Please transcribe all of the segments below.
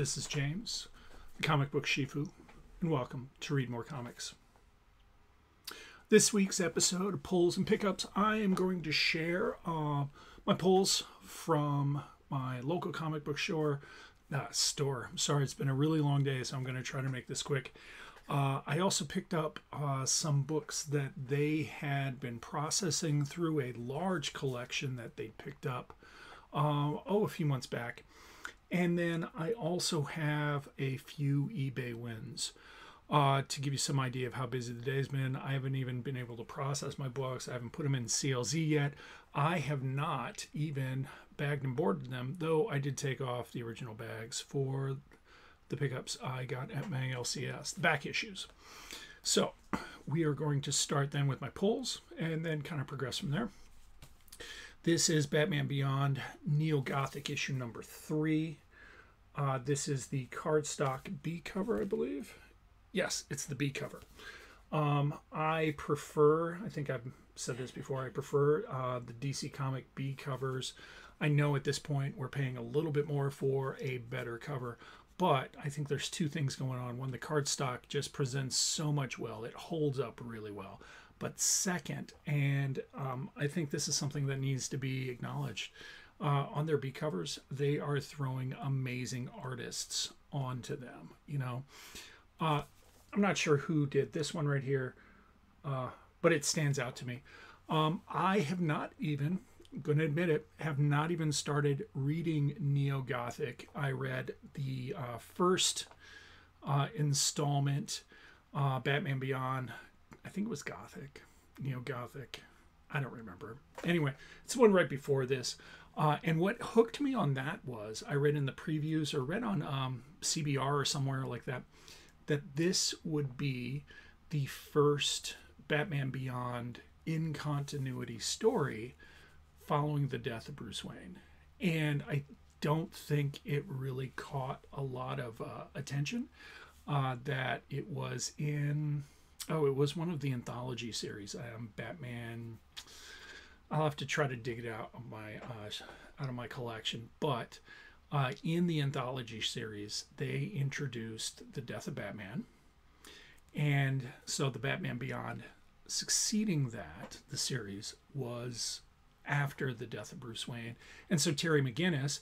This is James, the comic book Shifu, and welcome to Read More Comics. This week's episode of Pulls and Pickups, I am going to share uh, my pulls from my local comic book store. Uh, store. I'm sorry, it's been a really long day, so I'm going to try to make this quick. Uh, I also picked up uh, some books that they had been processing through a large collection that they picked up, uh, oh, a few months back. And then I also have a few eBay wins. Uh, to give you some idea of how busy the day's been, I haven't even been able to process my books. I haven't put them in CLZ yet. I have not even bagged and boarded them, though I did take off the original bags for the pickups I got at my LCS, the back issues. So we are going to start then with my pulls and then kind of progress from there. This is Batman Beyond Neo Gothic issue number three. Uh, this is the cardstock B cover, I believe. Yes, it's the B cover. Um, I prefer, I think I've said this before, I prefer uh, the DC Comic B covers. I know at this point we're paying a little bit more for a better cover, but I think there's two things going on. One, the cardstock just presents so much well, it holds up really well. But second, and um, I think this is something that needs to be acknowledged, uh, on their B covers, they are throwing amazing artists onto them. You know, uh, I'm not sure who did this one right here, uh, but it stands out to me. Um, I have not even going to admit it, have not even started reading Neo Gothic. I read the uh, first uh, installment, uh, Batman Beyond. I think it was Gothic, Neo Gothic. I don't remember. Anyway, it's one right before this. Uh, and what hooked me on that was I read in the previews or read on um, CBR or somewhere like that that this would be the first Batman Beyond in continuity story following the death of Bruce Wayne. And I don't think it really caught a lot of uh, attention. Uh, that it was in, oh, it was one of the anthology series, um, Batman. I'll have to try to dig it out of my uh, out of my collection, but uh, in the anthology series, they introduced the death of Batman, and so the Batman Beyond succeeding that the series was after the death of Bruce Wayne. And so Terry McGinnis,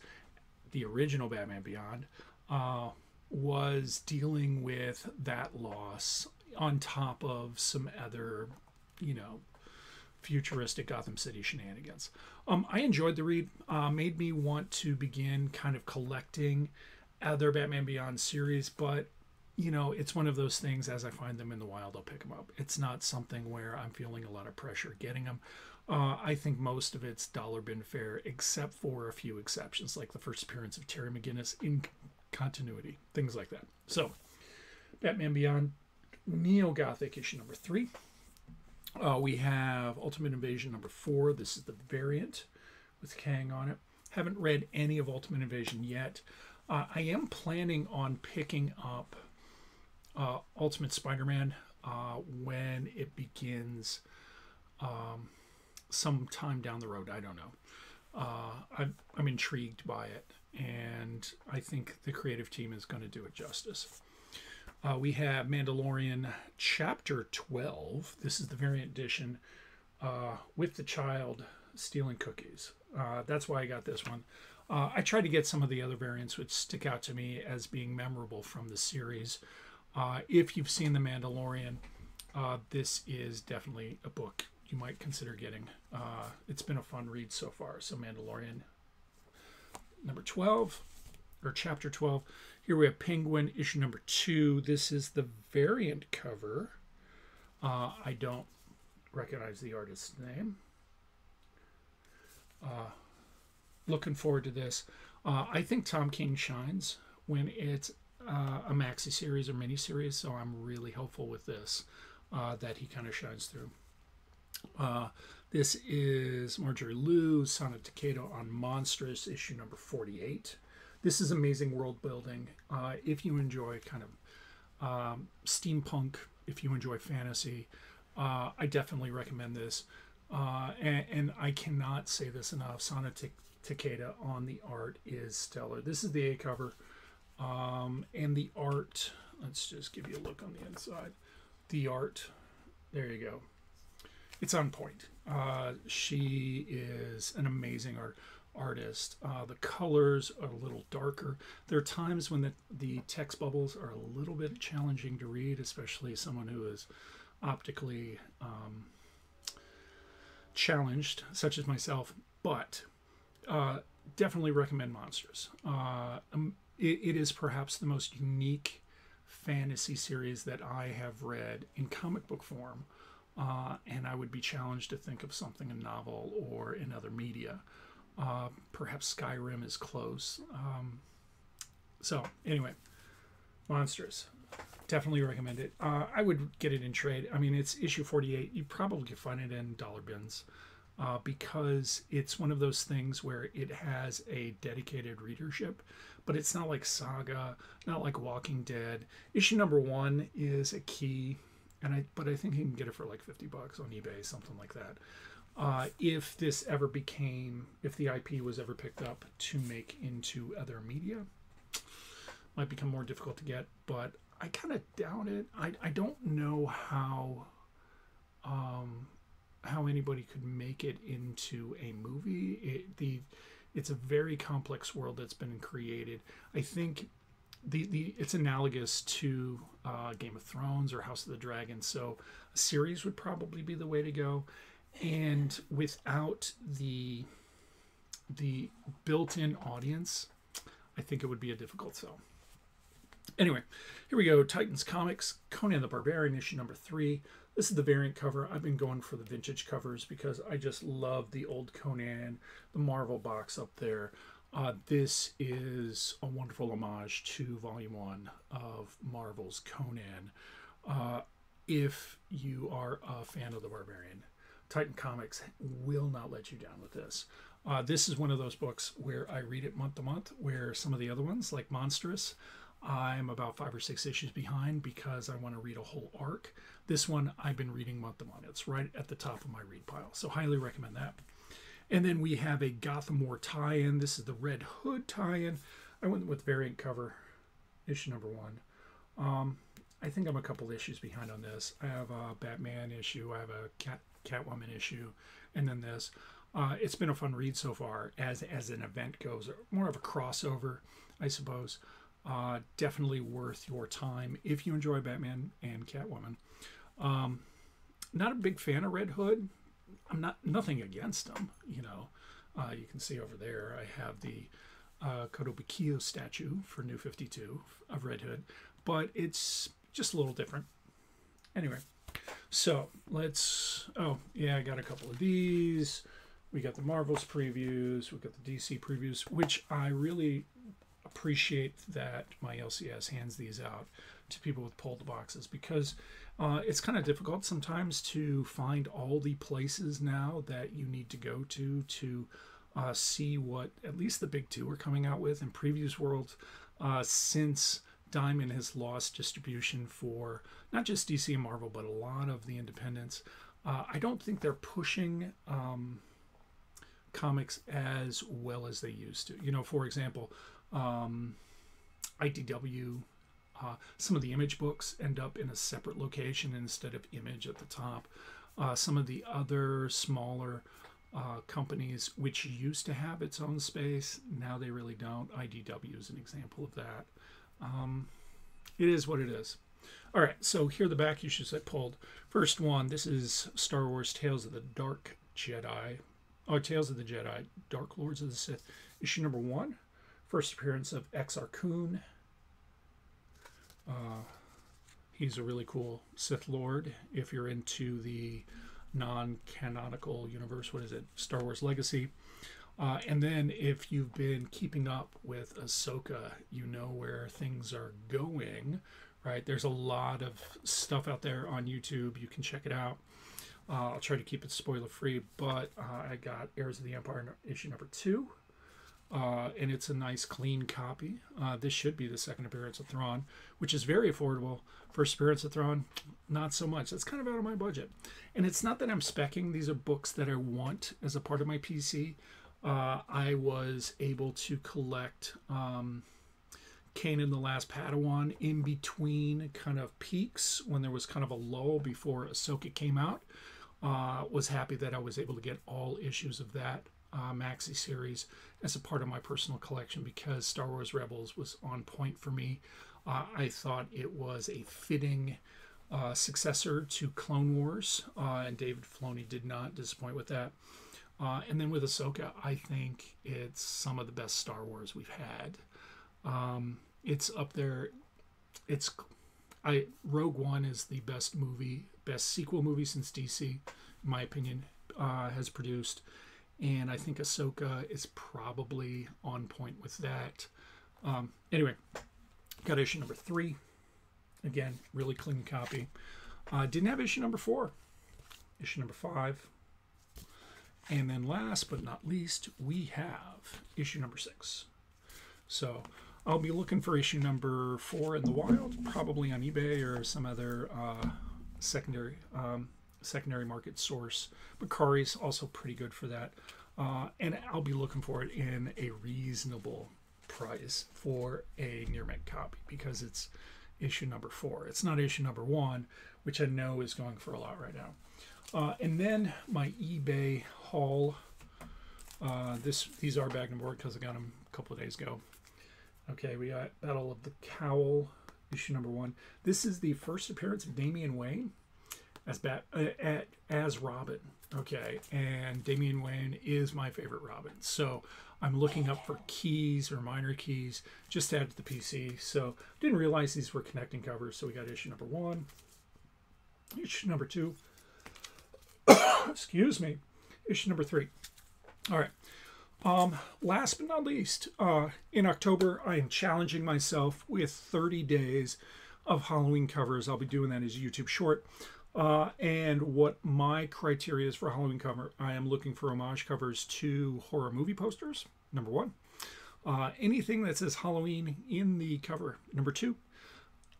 the original Batman Beyond, uh, was dealing with that loss on top of some other, you know, futuristic Gotham City shenanigans. Um, I enjoyed the read. Uh, made me want to begin kind of collecting other Batman Beyond series, but you know, it's one of those things as I find them in the wild, I'll pick them up. It's not something where I'm feeling a lot of pressure getting them. Uh, I think most of it's dollar bin fare, except for a few exceptions, like the first appearance of Terry McGinnis in continuity, things like that. So, Batman Beyond, Neo Gothic issue number three. Uh, we have Ultimate Invasion number four. This is the variant with Kang on it. Haven't read any of Ultimate Invasion yet. Uh, I am planning on picking up uh, Ultimate Spider Man uh, when it begins. Um, sometime down the road. I don't know. Uh, I'm, I'm intrigued by it, and I think the creative team is going to do it justice. Uh, we have Mandalorian Chapter 12. This is the variant edition uh, with the child stealing cookies. Uh, that's why I got this one. Uh, I tried to get some of the other variants which stick out to me as being memorable from the series. Uh, if you've seen The Mandalorian, uh, this is definitely a book you might consider getting. It's been a fun read so far. So, Mandalorian number 12 or chapter 12. Here we have Penguin issue number two. This is the variant cover. Uh, I don't recognize the artist's name. Uh, looking forward to this. Uh, I think Tom King shines when it's uh, a maxi series or mini series, so I'm really hopeful with this uh, that he kind of shines through. Uh, this is Marjorie Liu, Sana Takeda on Monstress, issue number 48. This is amazing world building. Uh, if you enjoy kind of um, steampunk, if you enjoy fantasy, uh, I definitely recommend this. Uh, and, and, I cannot say this enough. Sana Takeda on the art is stellar. This is the A cover. Um, and the art, let's just give you a look on the inside. The art, there you go. It's on point. Uh, she is an amazing art artist. Uh, the colors are a little darker. There are times when the, the text bubbles are a little bit challenging to read, especially someone who is optically um, challenged, such as myself. But uh, definitely recommend Monstress. Uh, um, it, it is perhaps the most unique fantasy series that I have read in comic book form. Uh, and I would be challenged to think of something in novel or in other media. Uh, perhaps Skyrim is close. Um, so, anyway, Monstress. Definitely recommend it. Uh, I would get it in trade. I mean, it's issue 48. You probably could find it in dollar bins uh, because it's one of those things where it has a dedicated readership, but it's not like Saga, not like Walking Dead. Issue number one is a key, and I but I think you can get it for like 50 bucks on eBay, something like that. Uh, if this ever became, if the IP was ever picked up to make into other media, might become more difficult to get, but I kind of doubt it. I, I don't know how um, how anybody could make it into a movie. It, the it's a very complex world that's been created. I think the the it's analogous to uh, Game of Thrones or House of the Dragon. So a series would probably be the way to go, and without the the built-in audience, I think it would be a difficult sell. Anyway, here we go. Titans Comics, Conan the Barbarian, issue number three. This is the variant cover. I've been going for the vintage covers because I just love the old Conan, the Marvel box up there. Uh, this is a wonderful homage to Volume 1 of Marvel's Conan. Uh, if you are a fan of the Barbarian, Titan Comics will not let you down with this. Uh, this is one of those books where I read it month to month, where some of the other ones, like Monstress, I'm about five or six issues behind because I want to read a whole arc. This one I've been reading month to month. It's right at the top of my read pile, so highly recommend that. And then we have a Gotham War tie-in. This is the Red Hood tie-in. I went with variant cover, issue number one. Um, I think I'm a couple issues behind on this. I have a Batman issue, I have a Cat Catwoman issue, and then this. Uh, it's been a fun read so far as as an event goes, more of a crossover, I suppose. Uh, definitely worth your time if you enjoy Batman and Catwoman. Um, not a big fan of Red Hood. I'm not nothing against them. You know, uh, you can see over there I have the uh, Kotobukiya statue for New 52 of Red Hood, but it's just a little different. Anyway, so let's. Oh yeah, I got a couple of these. We got the Marvels previews. We got the DC previews, which I really appreciate that my LCS hands these out to people with pulled boxes because uh, it's kind of difficult sometimes to find all the places now that you need to go to to uh, see what at least the big two are coming out with in Previews World uh, since Diamond has lost distribution for not just DC and Marvel but a lot of the independents. Uh, I don't think they're pushing um, comics as well as they used to. You know, for example, um, IDW. Uh, some of the image books end up in a separate location instead of image at the top. Uh, some of the other smaller uh, companies, which used to have its own space, now they really don't. IDW is an example of that. Um, it is what it is. All right, so here are the back issues I pulled. First one, this is Star Wars Tales of the Dark Jedi. Oh, Tales of the Jedi, Dark Lords of the Sith, issue number one. First appearance of Exar Kun. Uh, he's a really cool Sith Lord. If you're into the non-canonical universe, what is it? Star Wars Legacy. Uh, and then if you've been keeping up with Ahsoka, you know where things are going, right? There's a lot of stuff out there on YouTube. You can check it out. Uh, I'll try to keep it spoiler free, but uh, I got Heirs of the Empire issue number two. Uh, and it's a nice clean copy. Uh, this should be the second appearance of Thrawn, which is very affordable. First appearance of Thrawn, not so much. That's kind of out of my budget. And it's not that I'm specking; these are books that I want as a part of my PC. Uh, I was able to collect um, Kanan the Last Padawan in between kind of peaks when there was kind of a lull before Ahsoka came out. Uh, was happy that I was able to get all issues of that uh, maxi series as a part of my personal collection because Star Wars Rebels was on point for me. Uh, I thought it was a fitting uh, successor to Clone Wars, uh, and David Filoni did not disappoint with that. Uh, and then with Ahsoka, I think it's some of the best Star Wars we've had. Um, it's up there. It's I Rogue One is the best movie, best sequel movie since DC, in my opinion, uh, has produced, and I think Ahsoka is probably on point with that. Um, anyway, got issue number three. Again, really clean copy. Uh, didn't have issue number four. Issue number five. And then last but not least, we have issue number six. So I'll be looking for issue number four in the wild, probably on eBay or some other uh, secondary um, secondary market source. But Mercari's also pretty good for that. Uh, and I'll be looking for it in a reasonable price for a near mint copy because it's issue number four. It's not issue number one, which I know is going for a lot right now. Uh, and then my eBay haul. Uh, this these are and board because I got them a couple of days ago. Okay, we got Battle of the Cowl, issue number one. This is the first appearance of Damian Wayne as Bat uh, as Robin. Okay, and Damian Wayne is my favorite Robin. So I'm looking up for keys or minor keys just to add to the PC. So didn't realize these were connecting covers. So we got issue number one, issue number two. Excuse me, issue number three. All right. Um, last but not least, uh, in October, I am challenging myself with 30 days of Halloween covers. I'll be doing that as a YouTube short. Uh, and what my criteria is for Halloween cover, I am looking for homage covers to horror movie posters, number one. Uh, anything that says Halloween in the cover, number two.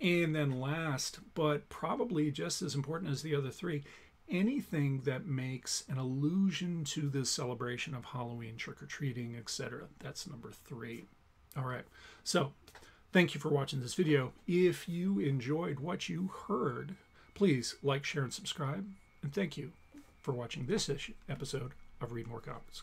And then last, but probably just as important as the other three, anything that makes an allusion to the celebration of Halloween, trick or treating, etc. That's number three. All right. So, thank you for watching this video. If you enjoyed what you heard, please like, share, and subscribe. And thank you for watching this episode of Read More Comics.